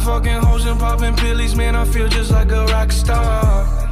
fucking hoes and popping pillies, man, I feel just like a rock star.